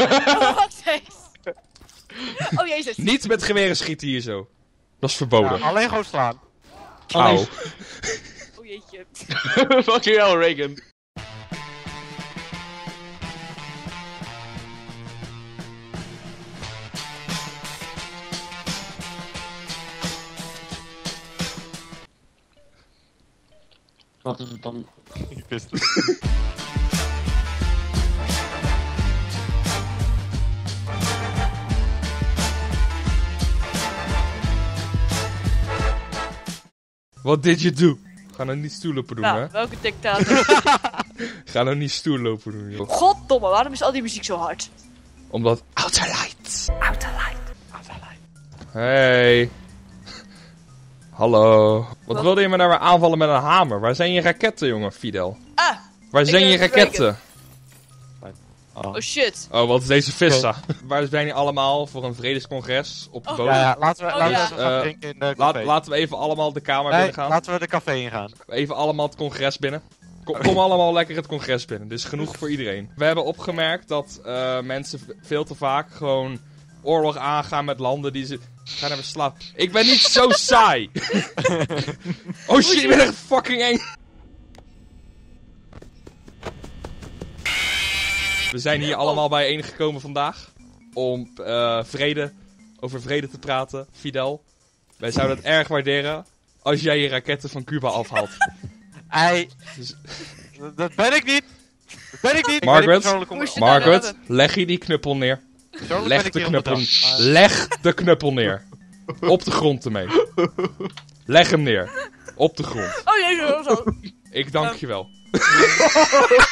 Oh, eens. Oh jezus. Niet met geweren schieten hier zo. Dat is verboden. Ja, alleen gewoon slaan. Auw. Oh jeetje. Fucking hell, Reagan. Wat is het dan? Ik wist het. What did you do? Ga nou niet stoel lopen doen, hè? Nou, welke dictator? Ga nou niet stoel lopen doen, joh. Goddomme, waarom is al die muziek zo hard? Omdat... Outer light. Hey. Hallo. Wat Wat? wilde je me nou weer aanvallen met een hamer? Waar zijn je raketten, jongen, Fidel? Ah, Waar zijn je raketten? Oh shit. Oh, wat is deze vissa? Waar zijn jullie allemaal voor een vredescongres op de Oh, bodem? Ja, ja, laten we, Oh, laten we ja. even Eh, drinken in de Laat, laten we even allemaal de kamer nee, binnen gaan. laten we de café ingaan. Even allemaal het congres binnen. Kom, kom allemaal lekker het congres binnen. Dit is genoeg voor iedereen. We hebben opgemerkt dat eh, mensen veel te vaak gewoon oorlog aangaan met landen die ze... Gaan even slapen. Ik ben niet zo saai! oh shit, ik ben echt fucking eng! We zijn hier allemaal bijeengekomen vandaag om eh, vrede, over vrede te praten. Fidel, wij zouden het erg waarderen als jij je raketten van Cuba afhaalt. Ei. Dus- Dat- ben ik niet. Dat ben ik niet. Margaret? Ik ben niet Margaret, leg je die knuppel neer. Leg de knuppel, leg de knuppel neer. Op de grond ermee. Leg hem neer. Op de grond. Oh jezus, oh, zo. Ik dank je wel.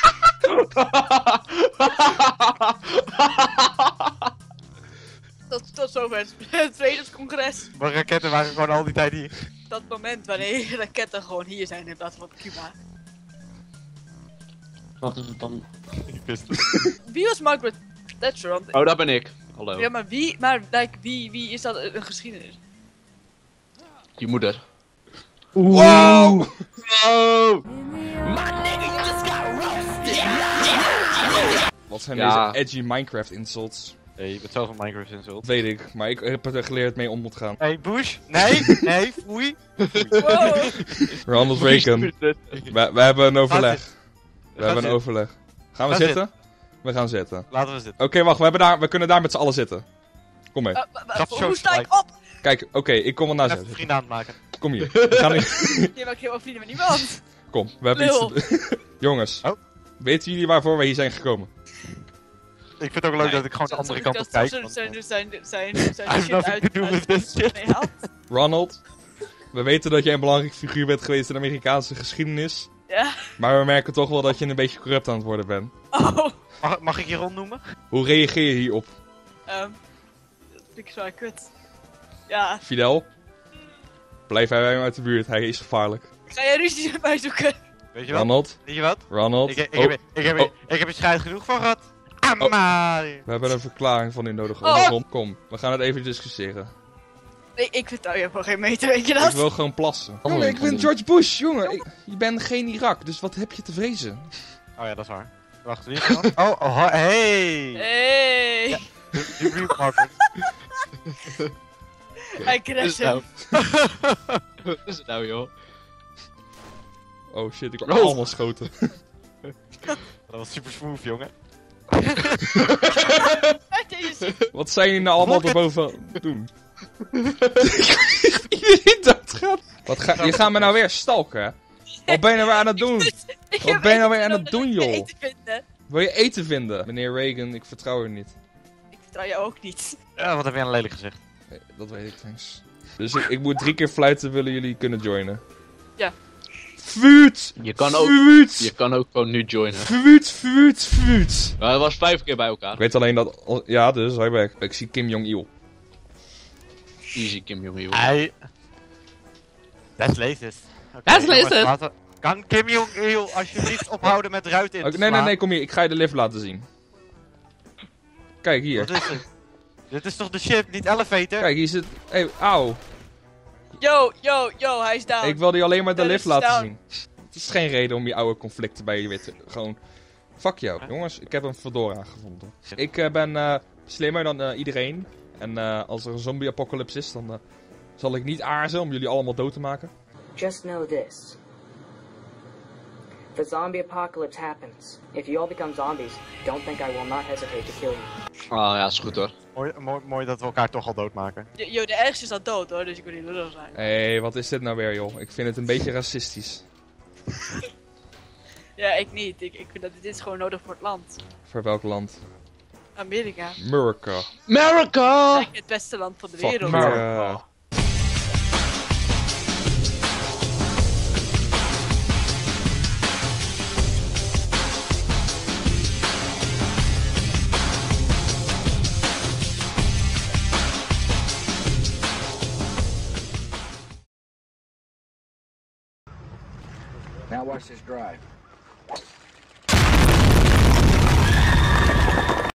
Tot, tot zover het, het vredescongres. Mijn raketten waren gewoon al die tijd hier. Dat moment wanneer raketten gewoon hier zijn in plaats van op Cuba. Wat is het dan? Ik wist het. Wie was Margaret Thatcher? Want- Oh, dat ben ik. Hallo. Ja, maar wie, maar like, wie, wie is dat een geschiedenis? Je moeder. Wow! Wat zijn Ja. deze edgy Minecraft insults? Nee, je bent zelf een Minecraft insult. Weet ik, maar ik heb er geleerd mee om moet gaan. Hey, Bush? Nee, nee, foei. Wow. Ronald Reagan, we, we hebben een overleg. We hebben een overleg. Gaan we zitten? We gaan zitten. Laten we zitten. Oké, wacht, we, hebben daar, we kunnen daar met z'n allen zitten. Kom mee. Uh, wa- wa- Grap hoe sta ik op? Kijk, oké, ik kom wel naar zitten. vrienden aan het maken. Kom hier. We gaan nu... Je maakt helemaal vrienden met niemand. Kom, we hebben Lul. iets te... Jongens, Oh. Weten jullie waarvoor we hier zijn gekomen? Ik vind het ook leuk Nee. dat ik gewoon de andere kant op kijk. zijn, zijn, eh, zijn, zijn, zijn, zijn I have shit uit, uit-. Ronald, we weten dat jij een belangrijk figuur bent geweest in de Amerikaanse geschiedenis. Ja. Maar we merken toch wel dat je een beetje corrupt aan het worden bent. Oh. Mag, mag ik je rond noemen? Hoe reageer je hierop? ehm dat vind ik zwaar kut. Ja. Fidel? Blijf hij bij hem uit de buurt, hij is gevaarlijk. Ga jij ruzie met mij zoeken? Weet je wat? Ronald? Weet je wat? Ronald? Ik, ik, Oh, heb, ik, heb, Oh. ik heb er strijd genoeg van gehad. Amai. we hebben een verklaring van u nodig. Oh. Kom, kom, we gaan het even discussiëren. Nee, ik vertrouw je voor geen meter, weet je dat? Ik wil gewoon plassen. Jongen, ik ben George Bush, jongen. Ik- je bent geen Irak, dus wat heb je te vrezen? Oh ja, dat is waar. Wacht, wie is? Oh, oh, hey. Hey. Ja. Margaret. Hij crasht nou? hem. Wat is het nou, joh? Oh shit, ik word Oh. allemaal schoten. Dat was super smooth, jongen. Wat zijn jullie nou allemaal erboven doen? Iedereen doodgaat. Wat ga, je gaat me nou weer stalken, hè? Wat ben je nou weer aan het doen? Wat heb ben je nou weer aan het doen, joh? eten te vinden. Wil je eten vinden? Meneer Reagan, ik vertrouw u niet. Ik vertrouw jou ook niet. Ja, wat heb jij aan lelijk gezegd? Dat weet ik thanks. Dus ik, ik moet drie keer fluiten, willen jullie kunnen joinen? Ja. Vuut! Je kan ook, je kan ook gewoon nu joinen. Vuut, vuut, vuut! Maar het was vijf keer bij elkaar. Ik weet alleen dat... Ja, dus, hij back. Ik zie Kim Jong-il. Easy, Kim Jong-il. Hij... That's jongens, racist. laten- Kan Kim Jong-il alsjeblieft ophouden met ruiten in Oké, te nee, nee, nee, kom hier. Ik ga je de lift laten zien. Kijk hier. Wat is het? Dit is toch de ship, niet elevator? Kijk, hier zit... Hey, auw. Yo, yo, yo, hij is down. Ik wil die alleen maar de lift laten down. zien. Het is geen reden om je oude conflicten bij je weer te... Gewoon... Fuck jou. Jongens, ik heb een fedora gevonden. Ik eh, ben eh, slimmer dan eh, iedereen. En eh, als er een zombie-apocalypse is, dan zal ik niet aarzelen om jullie allemaal dood te maken. Just know this. If a zombie apocalypse happens, if you all become zombies, don't think I will not hesitate to kill you. Ah ja, is goed hoor. Mooi, mooi, mooi dat we elkaar toch al doodmaken. Yo, yo, de ergste is al dood hoor, dus ik wil niet lullig zijn. Hé, hey, wat is dit nou weer, joh? Ik vind het een beetje racistisch. Ja, ik niet. Ik, ik vind dat dit is gewoon nodig voor het land. Voor welk land? Amerika. America. America! Eigenlijk het beste land van de Fuck wereld. America. Now watch this drive.